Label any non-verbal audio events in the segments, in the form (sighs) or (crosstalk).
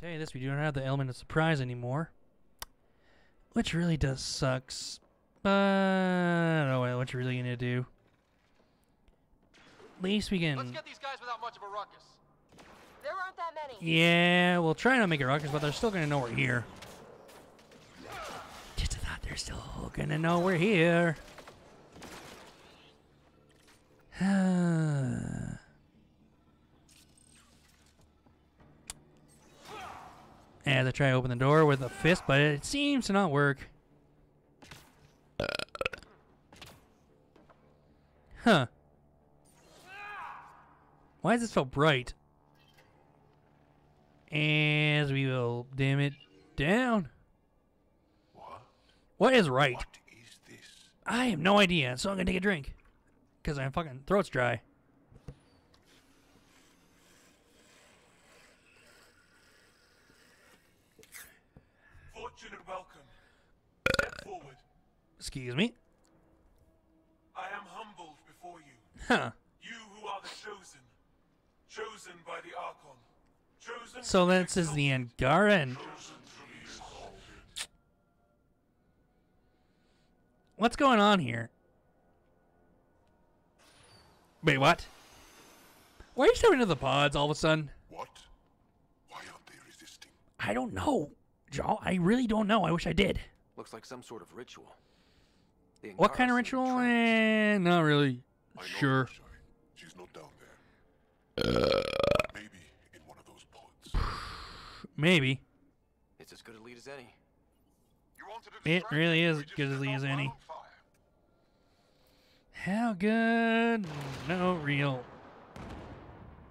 tell you this, we don't have the element of surprise anymore. Which really does sucks. But I don't know what you're really gonna do. At least we can. Let's can. get these guys without much of a ruckus. There aren't that many. Yeah, we'll try not to make it ruckus, but they're still gonna know we're here. Just a thought, they're still gonna know we're here. (sighs) (sighs) As I try to open the door with a fist, but it seems to not work. Huh. Why is it so bright? As we will dim it down. What? What is right? What is this? I have no idea, so I'm gonna take a drink. Because my fucking throat's dry. Excuse me. I am humbled before you. Huh. You who are the chosen. Chosen by the Archon. Chosen So to be this is the exalted. Angara and Chosen to be exalted. what's going on here? Wait, what? Why are you stepping into the pods all of a sudden? What? Why aren't they resisting? I don't know, Joe. I really don't know. I wish I did. Looks like some sort of ritual. The What kind of ritual? trapped. Eh, not really. I Sure. Shai. She's not down there. Maybe in one of those pods. (sighs) Maybe. It's as good a lead as any. You It really is as good as set as any. How good? No real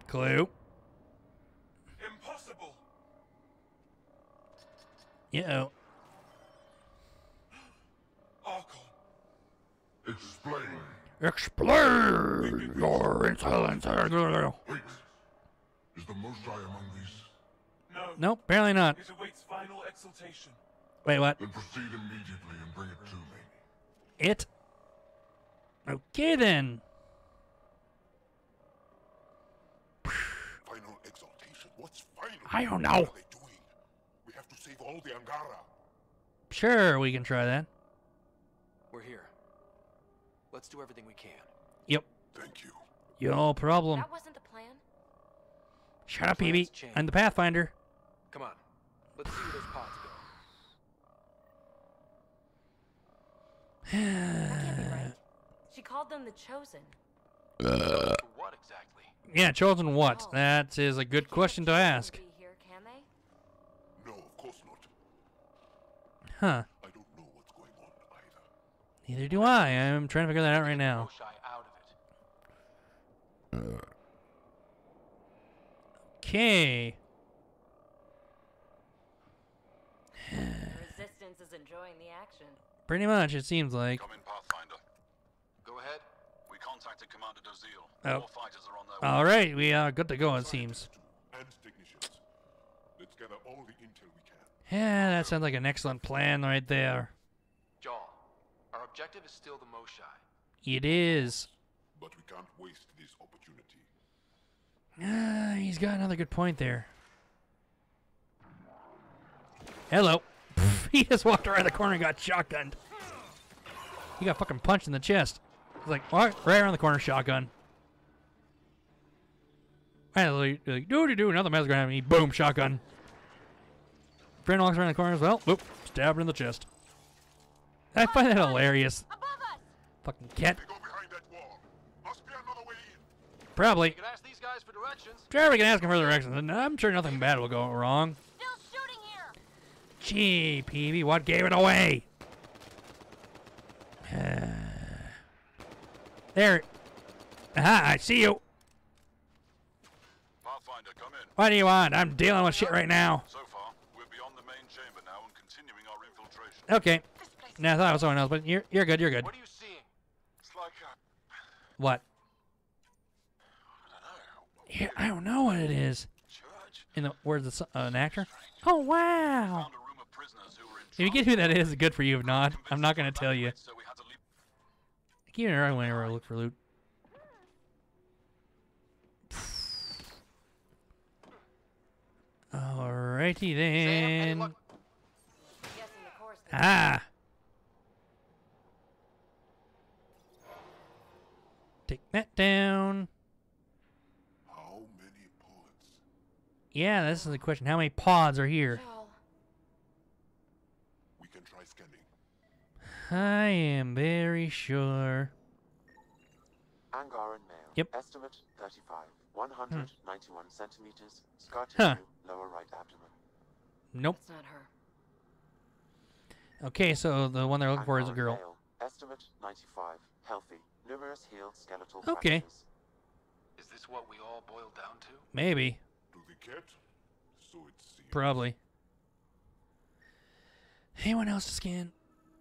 clue. Impossible. Yeah. Archon. Explain. Explain your insolence. Wait. Is the Moshae among these? No. Nope, apparently not. It awaits final exaltation. Wait, what? Then proceed immediately and bring it to me. It? Okay then. Final exaltation? What's final? I don't know. What are they doing? We have to save all the Angara. Sure, we can try that. We're here. Let's do everything we can. Yep. Thank you. No problem. That wasn't the plan. Shut up, Plans Evie. I'm the Pathfinder. Come on. Let's see where those pods go. (sighs) That can't be right. She called them the chosen. For what exactly? Yeah, chosen what? Oh. That is a good Can't question to ask. Here, can they? No, of course not. Huh. I don't know what's going on either. Neither do I. I'm trying to figure that out right now. Moshae out of it. Okay. Resistance is enjoying the action. Pretty much, it seems like. Come in, Pathfinder. Go ahead. We contacted Commander Dozil. Oh. More fighters are on their way. All right, we are good to go, it seems. And technicians. Let's gather all the intel we can. Yeah, that sounds like an excellent plan right there. Jaal. Our objective is still the Moshae. It is. But we can't waste this opportunity. Ah, he's got another good point there. Hello. (laughs) he just walked around the corner and got shotgunned. He got fucking punched in the chest. He's like, what? Right around the corner, shotgun. And like, like doo doo doo, another man's gonna have me. Boom, shotgun. Friend walks around the corner as well. Whoop, stabbed in the chest. I find that hilarious. Above us! Fucking kett. We go behind that wall. Must be another way in. Probably. You can ask these guys for directions. Sure, we can ask him for directions. and I'm sure nothing bad will go wrong. Still shooting here! Gee, Peebee, what gave it away? (sighs) there. Aha, I see you. Pathfinder, come in. What do you want? I'm dealing with shit right now. So far, we're beyond the main chamber now and continuing our infiltration. Okay. This place Now, I thought it was someone else, but you're, you're good, you're good. What are you seeing? It's like a, What? I don't know, Yeah, I don't know what it is. church. In the words of uh, an actor? Oh, wow. Found a room of prisoners who were in If you get who that is, good for you. If not, I'm not going to tell you. So we had to. Keep it right whenever I look for loot. (sighs) Alrighty Sam, then. luck? Guessing the course. is- Ah. Take that down. How many pods? Yeah, this is the question. How many pods are here? We can try scanning. I am very sure. Angaran male. Yep. Hmm. Estimate 35. 191 centimeters. Scar Huh. lower right abdomen. Nope. it's not her. Okay, so the one they're looking for is a Angaran girl. male. Estimate 95. Healthy. Numerous healed skeletal Okay. fractures. Is this what we all boil down to? Maybe. To the kett? So it seems. Probably. Anyone else to scan?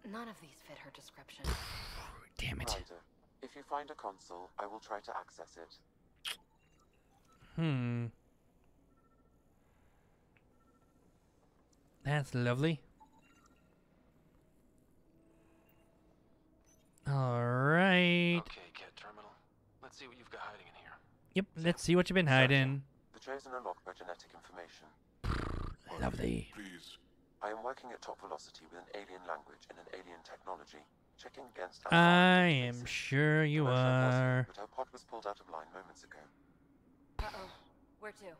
None of these fit her description. (sighs) Damn it. Ryder, if you find a console, I will try to access it. Hmm. That's lovely. Alright. Okay, Kett Terminal. Let's see what you've got hiding in here. Yep, let's see what you've been hiding. The chosen unlocked by genetic information. (sighs) Lovely. Please. I am working at top velocity with an alien language and an alien technology. Checking against. I am databases. sure you The motion are. But our pod was pulled out of line moments ago. Uh-oh. Where to?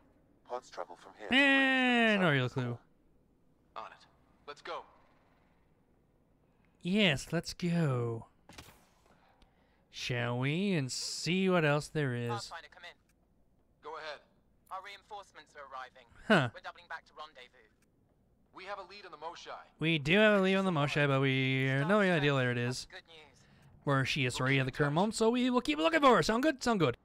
Pods travel from here. to Eh, no real clue. On it. Let's go. Yes, let's go. Shall we? And see what else there is. Pathfinder, come in. Go ahead. Our reinforcements are arriving. Huh. We're doubling back to rendezvous. We have a lead on the Moshae. We do have a lead on the Moshae, but we have no idea where it is. That's Good news. Where she is already at the current moment, so we will keep looking for her. Sound good? Sound good.